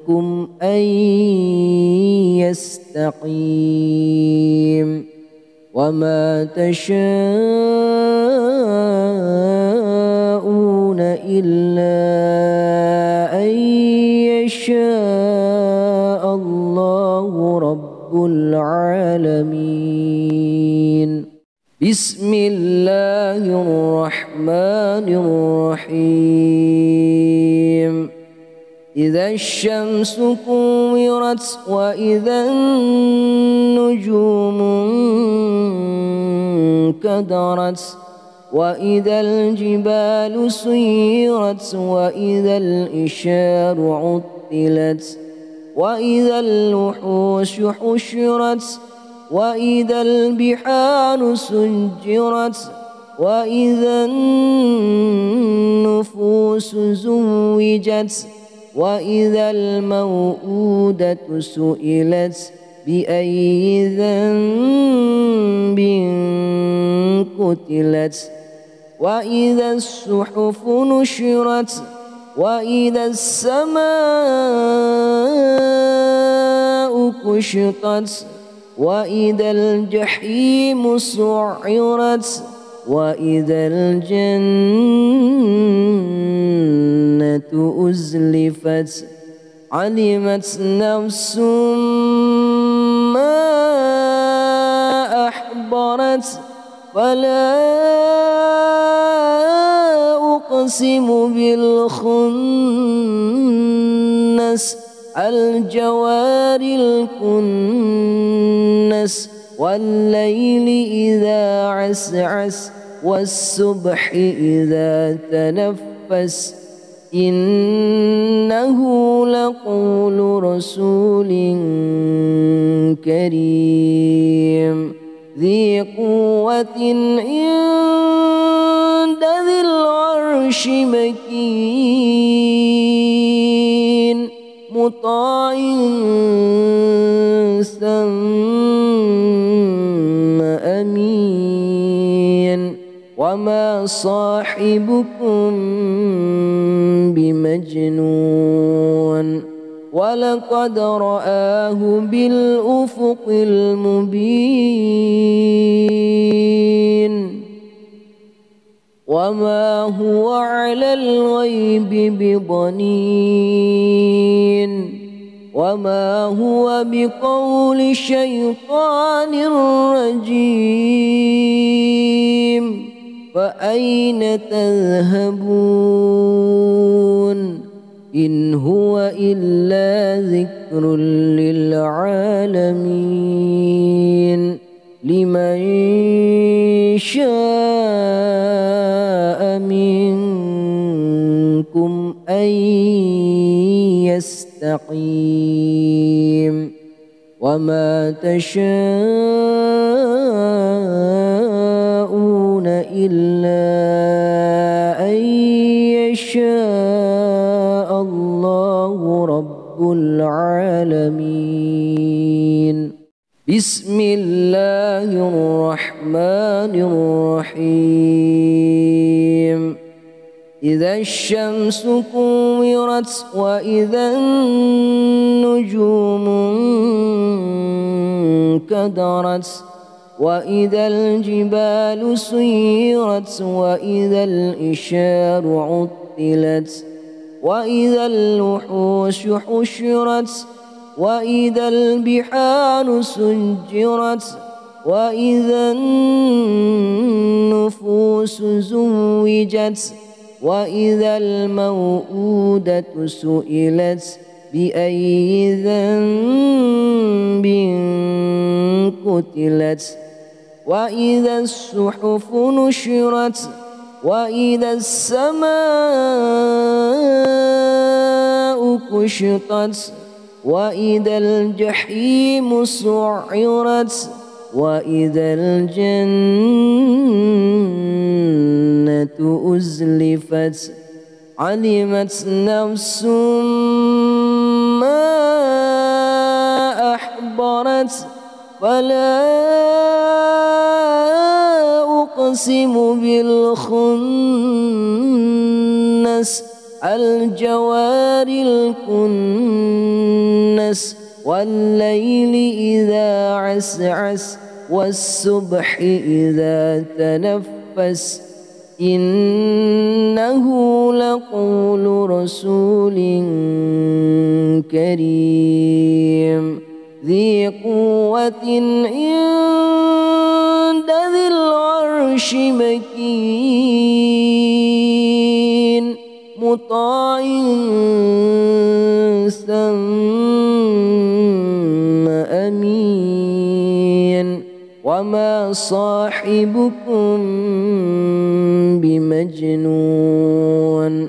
منكم أن يستقيم وما تشاءون إلا أن يشاء الله رب العالمين. بسم الله الرحمن الرحيم. إذا الشمس كورت وإذا النجوم انكدرت وإذا الجبال سيرت وإذا الإشار عطلت وإذا الوحوش حشرت وإذا البحار سجرت وإذا النفوس زوجت وإذا الموءودة سئلت بأي ذنب قتلت وإذا الصحف نشرت وإذا السماء كشطت وإذا الجحيم سعرت وإذا الجنة أزلفت علمت نفس ما أحضرت فلا أقسم بالخنس الجوار الكنس والليل إذا عسعس والصبح إذا تنفس إنه لقول رسول كريم. ذي قوة عند ذي العرش مكين. مطاع صاحبكم بمجنون ولقد رآه بالأفق المبين وما هو على الغيب بضنين وما هو بقول شيطان رجيم فأين تذهبون إن هو إلا ذكر للعالمين لمن شاء منكم أن يستقيم وما تشاءون إلا أن يشاء الله رب العالمين. بسم الله الرحمن الرحيم. إذا الشمس كورت وإذا النجوم انكدرت وإذا الجبال سيرت وإذا الإشار عطلت وإذا الوحوش حشرت وإذا البحار سجرت وإذا النفوس زوجت وإذا الموءودة سئلت بأي ذنب قتلت وإذا الصحف نشرت وإذا السماء كشطت وإذا الجحيم سعرت وإذا الجنة أزلفت علمت نفس ما أحضرت فلا أقسم بالخنس الجوار الكنس والليل إذا عسعس والصبح إذا تنفس. إنه لقول رسول كريم. ذي قوة عند ذي العرش مكين مطاع ثم أمين. وما صاحبكم بمجنون.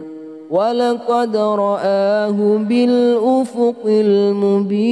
ولقد رآه بالأفق المبين.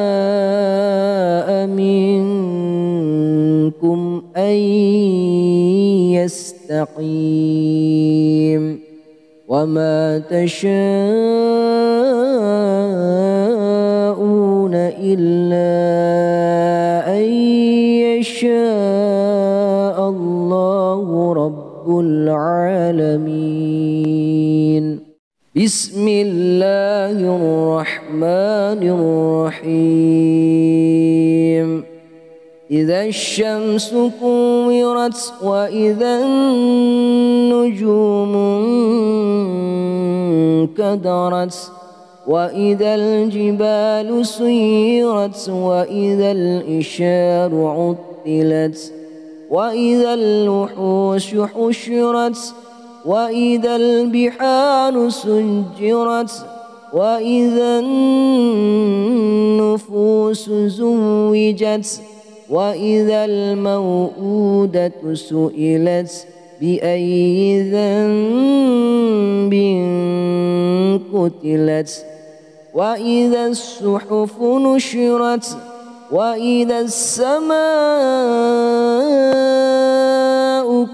منكم أن يستقيم وما تشاءون إلا أن يشاء الله رب العالمين. بسم الله الرحمن الرحيم. إذا الشمس كورت وإذا النجوم انكدرت وإذا الجبال سيرت وإذا الإشار عطلت وإذا الوحوش حشرت وإذا البحار سجرت وإذا النفوس زوجت وإذا الموءودة سئلت بأي ذنب قتلت وإذا الصحف نشرت وإذا السماء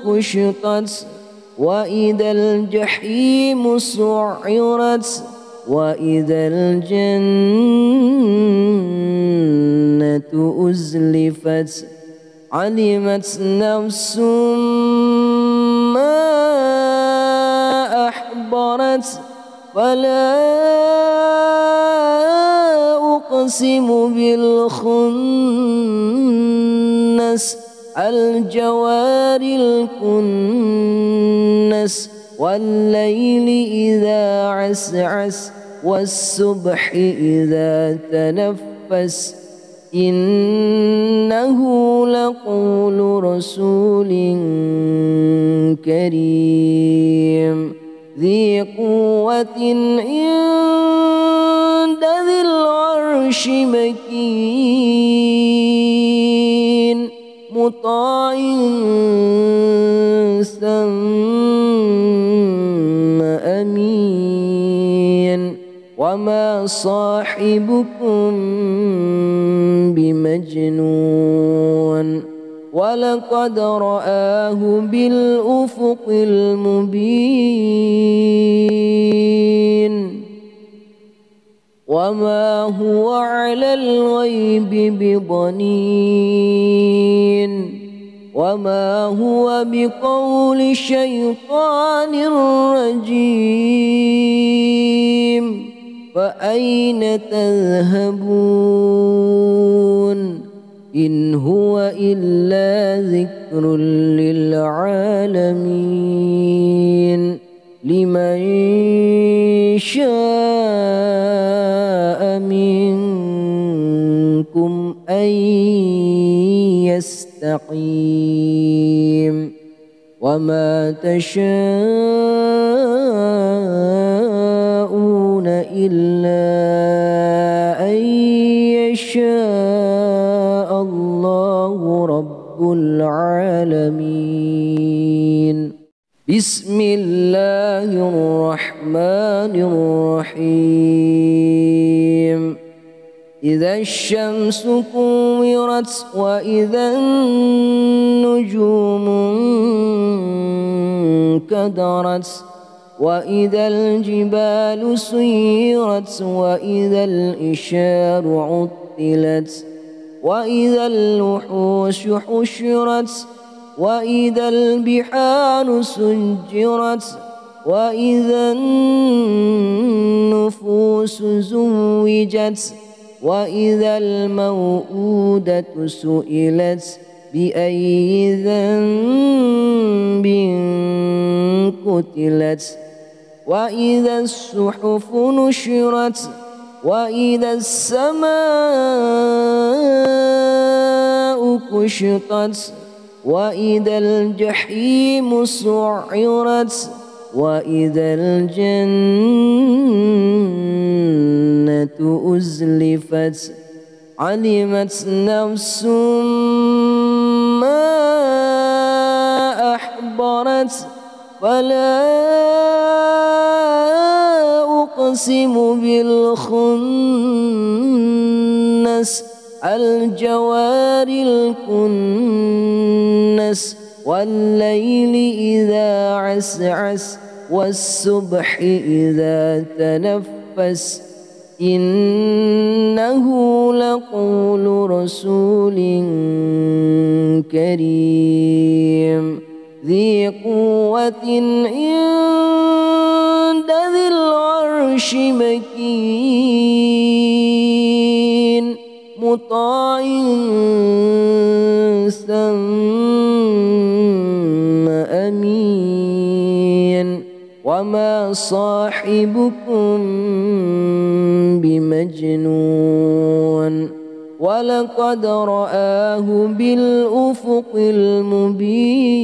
كشطت وإذا الجحيم سعرت وإذا الجنة أزلفت علمت نفس ما أحضرت فلا أقسم بالخنس الجوار الكنس والليل إذا عسعس والصبح إذا تنفس إنه لقول رسول كريم. ذي قوة عند ذي العرش مكين. مطاع ثم أمين. وما صاحبكم بمجنون. ولقد رآه بالأفق المبين. وما هو على الغيب بضنين. وما هو بقول شيطان رجيم. فأين تذهبون إن هو إلا ذكر للعالمين لمن شاء منكم أن يستقيم وما تشاءون إلا أن يشاء الله رب العالمين. بسم الله الرحمن الرحيم. إذا الشمس كورت وإذا النجوم انكدرت وإذا الجبال سيرت وإذا الإشار عطلت وإذا الوحوش حشرت وإذا البحار سجرت وإذا النفوس زوجت وإذا الموءودة سئلت بأي ذنب قتلت وإذا الصحف نشرت وإذا السماء كشطت وإذا الجحيم سعرت وإذا الجنة أزلفت علمت نفس ما أحضرت فلا أقسم بالخنس الجوار الكنس والليل إذا عسعس والصبح إذا تنفس. إنه لقول رسول كريم. ذي قوة عند ذي العرش مكين مطاع ثم أمين. وما صاحبكم بمجنون. ولقد رآه بالأفق المبين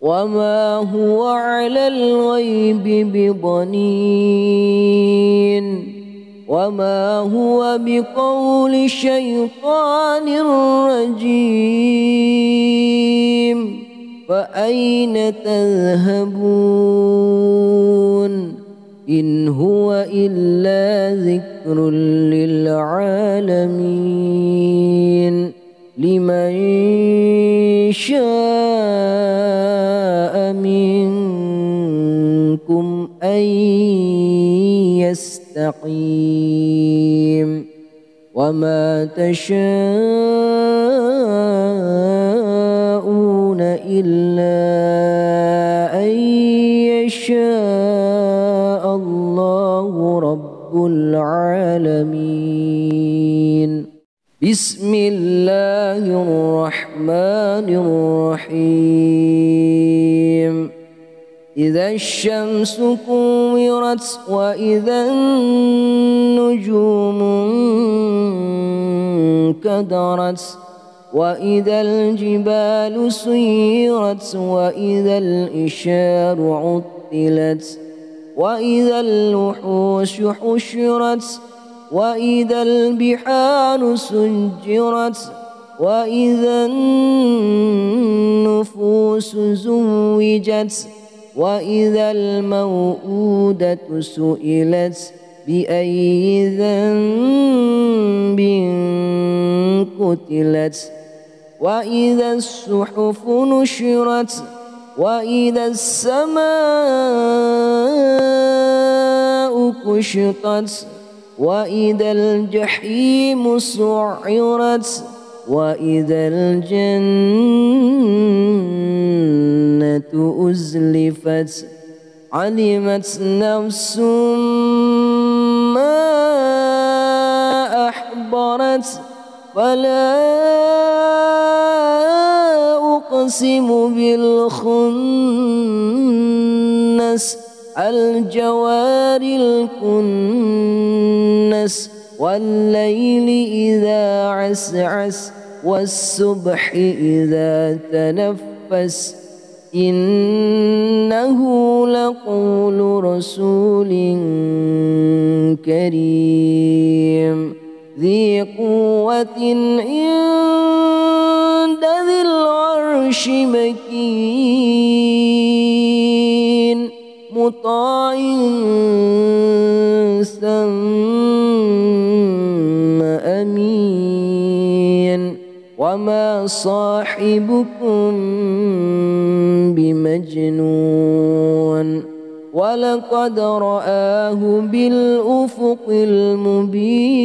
وما هو على الغيب بضنين وما هو بقول شيطان رجيم فأين تذهبون إن هو إلا ذكر للعالمين. لمن شاء منكم أن يستقيم. وما تشاءون إلا العالمين بسم الله الرحمن الرحيم إذا الشمس كورت وإذا النجوم انكدرت وإذا الجبال سيرت وإذا الإشار عطلت وإذا الوحوش حشرت وإذا البحار سجرت وإذا النفوس زوجت وإذا الموءودة سئلت بأي ذنب قتلت وإذا الصحف نشرت وإذا السماء كشطت وإذا الجحيم سعرت وإذا الجنة أزلفت علمت نفس ما أحضرت فلا أقسم بالخنس الجوار الكنس والليل إذا عسعس والصبح إذا تنفس. إنه لقول رسول كريم ذي قوة ذي العرش مكين مطاع ثم أمين. وما صاحبكم بمجنون. ولقد رآه بالأفق المبين.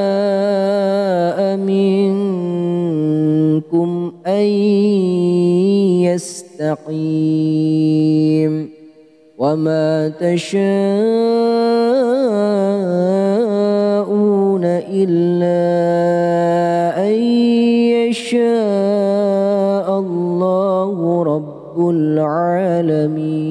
أن يستقيم وما تشاءون إلا أن يشاء الله رب العالمين